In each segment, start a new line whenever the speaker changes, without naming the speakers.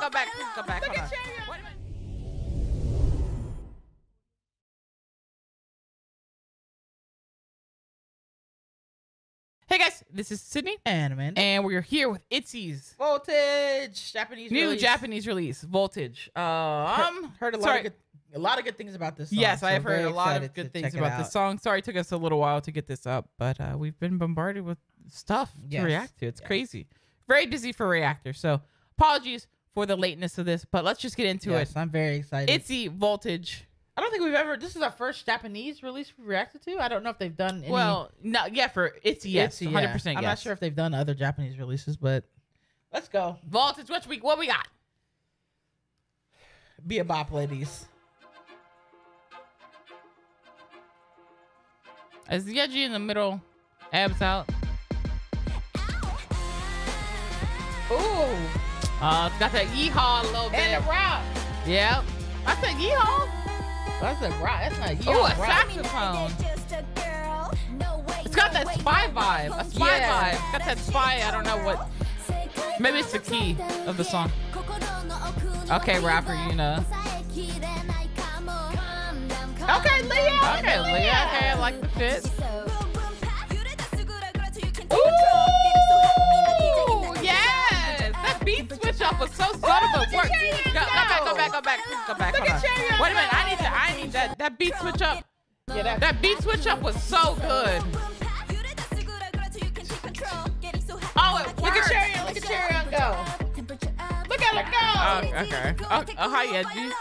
back, go back, go back.
Look at
Wait a. Hey guys, this is Sydney,
And Amanda.
and we're here with Itzy's
Voltage. Japanese
new
release.
Japanese release, Voltage. Um,
Heard a lot
sorry.
of good a lot of good things about this song.
yes,
so
I have heard a lot of good things about this song. Sorry, it took us a little while to get this up, but uh, we've been bombarded with stuff
Yes.
to react to. It's
Yes.
crazy. Very busy for reactor. So apologies for the lateness of this, but let's just get into
Yes,
it.
I'm very excited.
Itzy Voltage.
I don't think we've ever this is our first Japanese release we reacted to. I don't know if they've done any
Well, no, yeah, for Itzy, yes,
Itzy,
100%
yeah.
yes.
I'm not sure if they've done other Japanese releases, but let's go.
Voltage, what we what we got?
Be a bop, ladies.
Is Yeji in the middle? Abs out.
Ooh,
Uh, it's got that yeehaw a little bit.
and a rock.
Yep. I said yeehaw.
That's a rock. That's not you.
Oh, a
rock.
saxophone. It's got that spy vibe. A spy
Yeah.
vibe. It's got that spy. I don't know what. Maybe it's the key of the song. Okay, rapper, you know.
Okay, Lia.
Okay, Lia. Okay, I like the fit. Back, go oh. back, go back. Go back.
Look at. Cherry
Wait a minute. I need to. I need that. That beat switch up.
Yeah, that,
That beat switch up was so good. Oh, it
look at. Cherry. Look at Cherry on go. Look at her go.
Oh, okay. Oh, oh, hi, Yeji.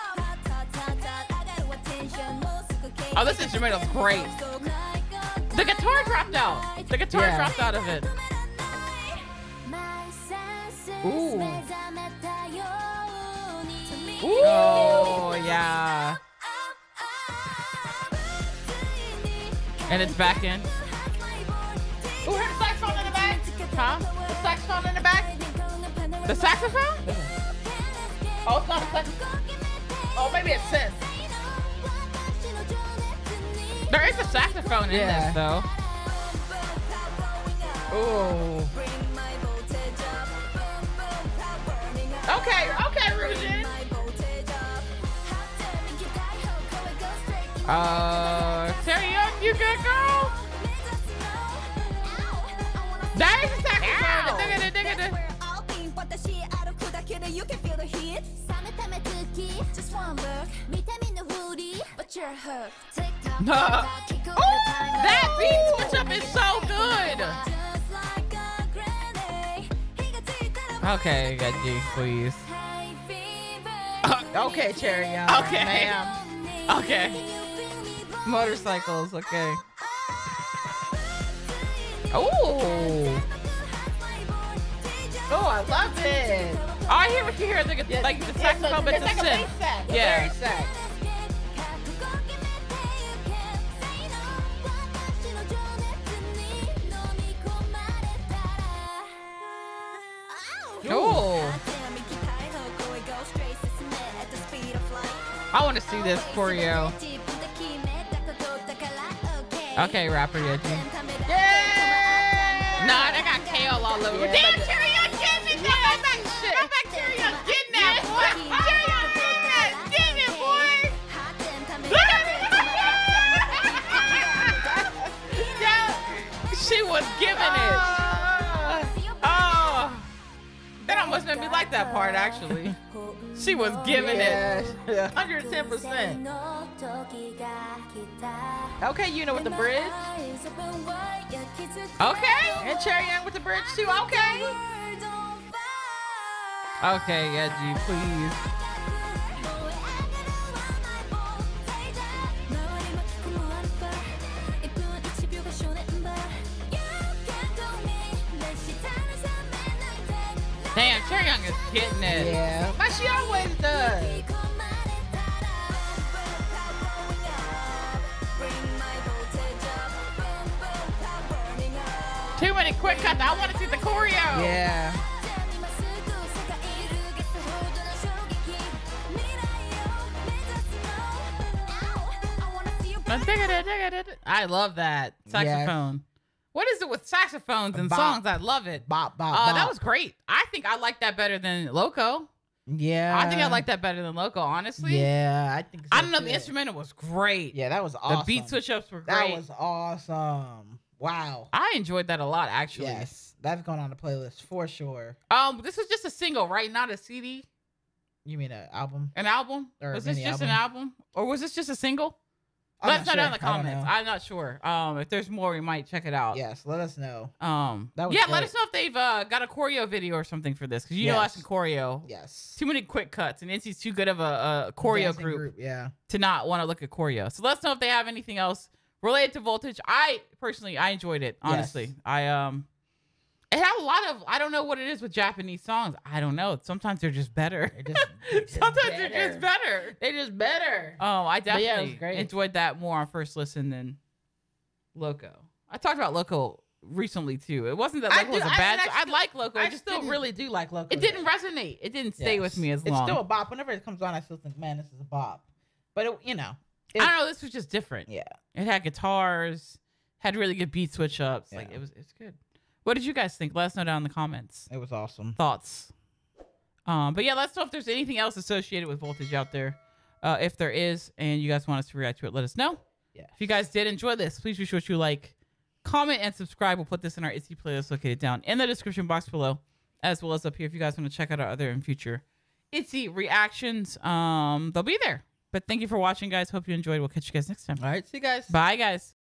Oh, this instrumental's great. The guitar dropped out. The guitar
Yeah.
dropped out of it.
Ooh.
Oh, yeah. And it's back in.
Ooh, heard the saxophone in the back.
Huh?
The saxophone in the back.
The saxophone?
Oh, it's not a saxophone. Oh, maybe it's synth.
There is a saxophone in
Yeah.
this, though.
Ooh. Okay,
Tick tock,
No.
tick tock, kick over the time.
That beat switch up is so good.
Just like a grenade. He got to
Okay, got G, please.
Hey, fever.
Okay, Chaeryeong.
Okay.
Ma'am.
Okay. Motorcycles, okay. Oh.
Oh, I love it.
Oh, I hear what you hear, the,
Yeah,
like the
it's
saxophone, but
it's
it's a
like
synth.
bass sax.
Yeah.
bass sax.
Cool. I want to see this choreo. Okay, rapper Yeji.
Yeah.
Nah, they got kale all over.
Yeah,
Damn,
but-
Chaeryeong getting it. Damn, come back, come back, Chaeryeong getting that, boy. Chaeryeong getting that, getting it, boy. Look at it. yeah, she was giving it. Oh. oh, that almost made me like that part, actually. She was giving it.
110%. Okay, you know with the bridge.
Okay.
And Chaeryeong with the bridge too. Okay.
Okay, Yeji, please. Damn, Chaeryeong is getting it.
Yeah. But she always does.
Too many quick cuts. I want to see the choreo.
Yeah.
I love that saxophone. What is it with saxophones and
Bop.
songs? I love it.
Bop, bop,
Uh,
bop.
that was great. I think I like that better than Loco.
Yeah.
I think I like that better than Loco, honestly.
Yeah, I think. So
I don't know. The
too.
instrumental was great.
Yeah, that was awesome.
The beat switch ups were great.
That was awesome. Wow.
I enjoyed that a lot, actually.
Yes, that's going on the playlist for sure.
Um, this was just a single, right? Not a CD,
You mean an album?
an album.
Or
was this just an album, or was this just a single?
I'm
Let us know
not
in the
sure.
Comments. I'm not sure. Um, if there's more, we might check it out.
Yes, let us know.
Um,
That was
yeah, let us know if they've uh, got a choreo video or something for this, because you know us
Yes.
and choreo.
Yes.
Too many quick cuts, and Itzy's too good of a, a choreo
Dancing
group,
Yeah.
to not want to look at choreo. So let us know if they have anything else related to Voltage. I personally, I enjoyed it. Honestly,
Yes.
I um, it had a lot of. I don't know what it is with Japanese songs. I don't know. Sometimes they're just better.
They're just- they're just
Sometimes they're just
better.
better.
They just better.
Oh, I
But yeah,
definitely
great.
enjoyed that more on first listen than Loco. I talked about Loco recently too. It wasn't that
I
Loco was
do-
a
I-
bad.
and I
I, like Loco.
I
it just
still
didn't,
really do like Loco.
It didn't
though.
resonate. It didn't stay with me as long.
It's still a bop. Whenever it comes on, I still think, man, this is a bop. But it, you know, it-
I don't know. This was just different.
yeah.
It had guitars, had really good beat switch ups. Like
Yeah.
it was. It's good. What did you guys think? Let us know down in the comments.
It was awesome.
Thoughts. Um, but yeah, let's know if there's anything else associated with voltage out there. Uh, if there is, and you guys want us to react to it, let us know.
Yeah.
If you guys did enjoy this, please be sure to like, comment, and subscribe. We'll put this in our Itzy playlist located down in the description box below, as well as up here if you guys want to check out our other and future Itzy reactions. Um, they'll be there. But thank you for watching, guys. Hope you enjoyed. We'll catch you guys next time.
All right. See you guys.
Bye, guys.